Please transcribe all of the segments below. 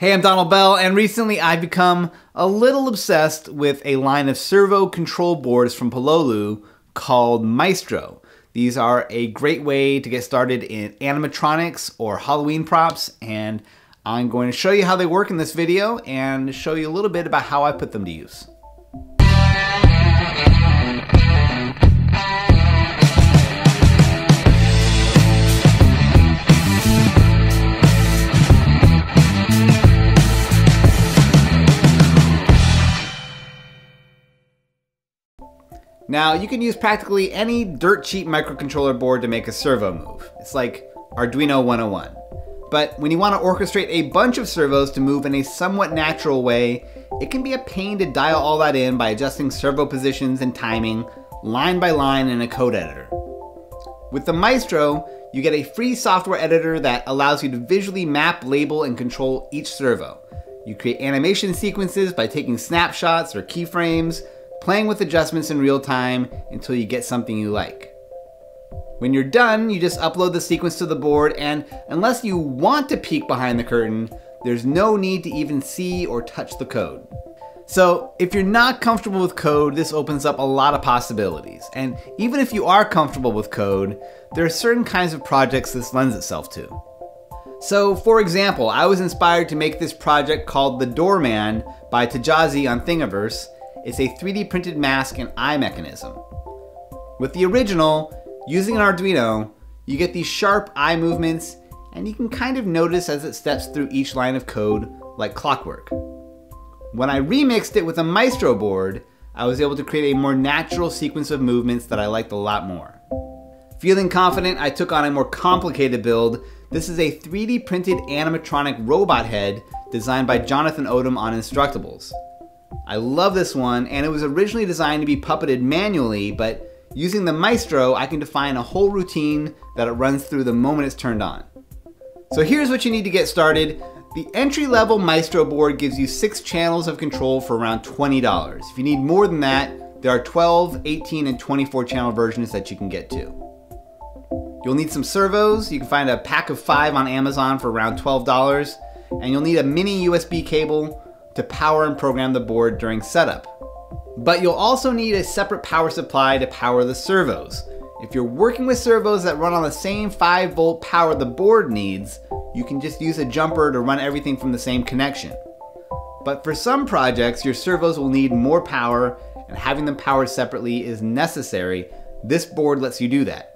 Hey, I'm Donald Bell, and recently I've become a little obsessed with a line of servo control boards from Pololu called Maestro. These are a great way to get started in animatronics or Halloween props, and I'm going to show you how they work in this video and show you a little bit about how I put them to use. Now, you can use practically any dirt cheap microcontroller board to make a servo move. It's like Arduino 101. But when you want to orchestrate a bunch of servos to move in a somewhat natural way, it can be a pain to dial all that in by adjusting servo positions and timing line by line in a code editor. With the Maestro, you get a free software editor that allows you to visually map, label, and control each servo. You create animation sequences by taking snapshots or keyframes, playing with adjustments in real time until you get something you like. When you're done, you just upload the sequence to the board, and unless you want to peek behind the curtain, there's no need to even see or touch the code. So, if you're not comfortable with code, this opens up a lot of possibilities. And even if you are comfortable with code, there are certain kinds of projects this lends itself to. So, for example, I was inspired to make this project called The Doorman by Tajazi on Thingiverse, is a 3D printed mask and eye mechanism. With the original, using an Arduino, you get these sharp eye movements and you can kind of notice as it steps through each line of code like clockwork. When I remixed it with a Maestro board, I was able to create a more natural sequence of movements that I liked a lot more. Feeling confident, I took on a more complicated build. This is a 3D printed animatronic robot head designed by Jonathan Odom on Instructables. I love this one, and it was originally designed to be puppeted manually, but using the Maestro, I can define a whole routine that it runs through the moment it's turned on. So here's what you need to get started. The entry-level Maestro board gives you six channels of control for around $20. If you need more than that, there are 12, 18, and 24 channel versions that you can get to. You'll need some servos. You can find a pack of five on Amazon for around $12. And you'll need a mini USB cable, to power and program the board during setup. But you'll also need a separate power supply to power the servos. If you're working with servos that run on the same 5 volt power the board needs, you can just use a jumper to run everything from the same connection. But for some projects, your servos will need more power and having them powered separately is necessary. This board lets you do that.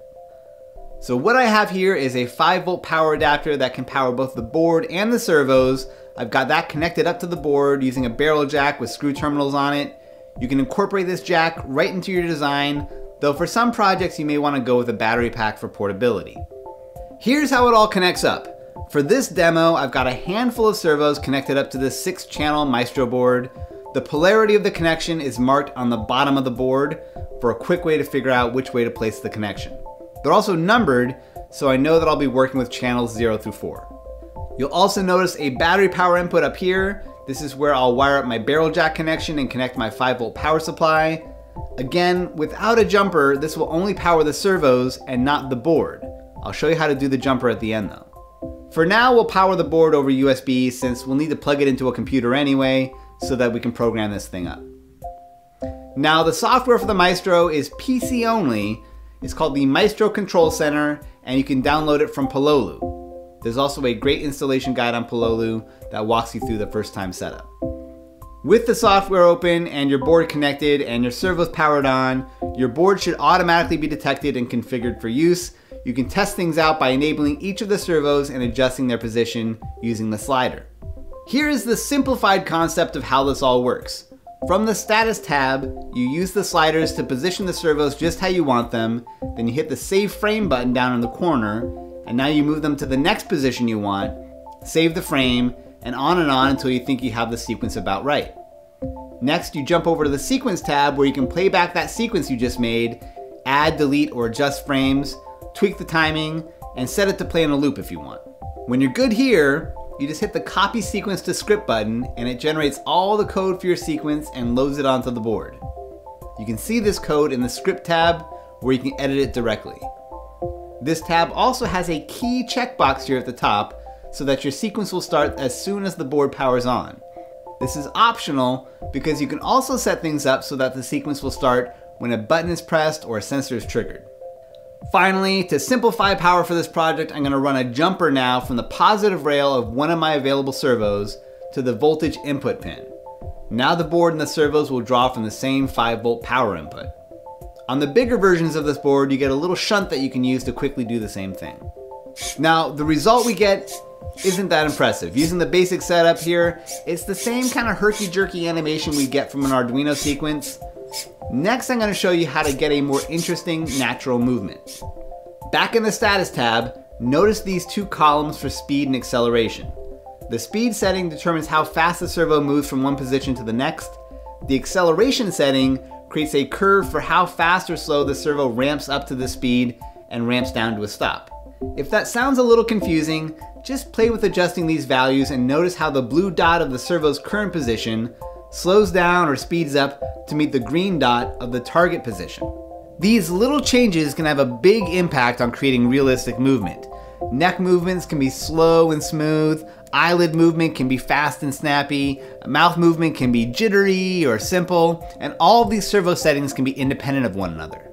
So what I have here is a 5 volt power adapter that can power both the board and the servos I've got that connected up to the board using a barrel jack with screw terminals on it. You can incorporate this jack right into your design, though for some projects you may want to go with a battery pack for portability. Here's how it all connects up. For this demo, I've got a handful of servos connected up to this 6 channel Maestro board. The polarity of the connection is marked on the bottom of the board for a quick way to figure out which way to place the connection. They're also numbered, so I know that I'll be working with channels 0 through 4. You'll also notice a battery power input up here. This is where I'll wire up my barrel jack connection and connect my 5 volt power supply. Again, without a jumper, this will only power the servos and not the board. I'll show you how to do the jumper at the end though. For now, we'll power the board over USB since we'll need to plug it into a computer anyway so that we can program this thing up. Now the software for the Maestro is PC only. It's called the Maestro Control Center and you can download it from Pololu. There's also a great installation guide on Pololu that walks you through the first time setup. With the software open and your board connected and your servos powered on, your board should automatically be detected and configured for use. You can test things out by enabling each of the servos and adjusting their position using the slider. Here is the simplified concept of how this all works. From the status tab, you use the sliders to position the servos just how you want them, then you hit the save frame button down in the corner, and now you move them to the next position you want, save the frame, and on and on until you think you have the sequence about right. Next, you jump over to the Sequence tab where you can play back that sequence you just made, add, delete, or adjust frames, tweak the timing, and set it to play in a loop if you want. When you're good here, you just hit the Copy Sequence to Script button and it generates all the code for your sequence and loads it onto the board. You can see this code in the Script tab where you can edit it directly. This tab also has a key checkbox here at the top, so that your sequence will start as soon as the board powers on. This is optional because you can also set things up so that the sequence will start when a button is pressed or a sensor is triggered. Finally, to simplify power for this project, I'm going to run a jumper now from the positive rail of one of my available servos to the voltage input pin. Now the board and the servos will draw from the same 5 volt power input. On the bigger versions of this board, you get a little shunt that you can use to quickly do the same thing. Now, the result we get isn't that impressive. Using the basic setup here, it's the same kind of herky-jerky animation we get from an Arduino sequence. Next, I'm going to show you how to get a more interesting natural movement. Back in the status tab, notice these two columns for speed and acceleration. The speed setting determines how fast the servo moves from one position to the next. The acceleration setting creates a curve for how fast or slow the servo ramps up to the speed and ramps down to a stop. If that sounds a little confusing, just play with adjusting these values and notice how the blue dot of the servo's current position slows down or speeds up to meet the green dot of the target position. These little changes can have a big impact on creating realistic movement. Neck movements can be slow and smooth, eyelid movement can be fast and snappy, mouth movement can be jittery or simple, and all of these servo settings can be independent of one another.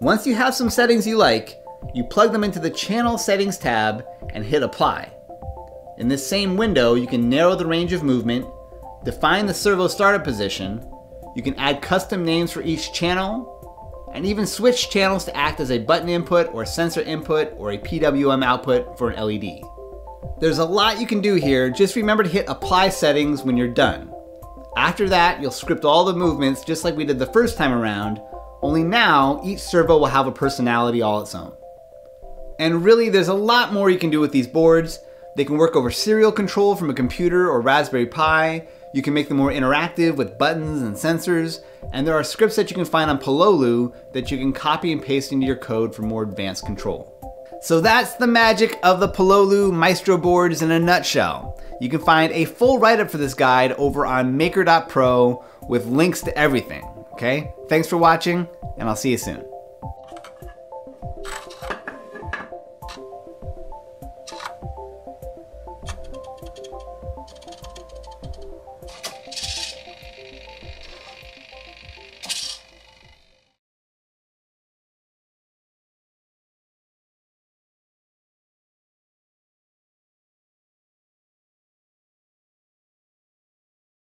Once you have some settings you like, you plug them into the Channel Settings tab and hit Apply. In this same window, you can narrow the range of movement, define the servo startup position, you can add custom names for each channel, and even switch channels to act as a button input or sensor input or a PWM output for an LED. There's a lot you can do here, just remember to hit apply settings when you're done. After that, you'll script all the movements just like we did the first time around, only now each servo will have a personality all its own. And really, there's a lot more you can do with these boards. They can work over serial control from a computer or Raspberry Pi. You can make them more interactive with buttons and sensors. And there are scripts that you can find on Pololu that you can copy and paste into your code for more advanced control. So that's the magic of the Pololu Maestro boards in a nutshell. You can find a full write-up for this guide over on maker.pro with links to everything, okay? Thanks for watching, and I'll see you soon.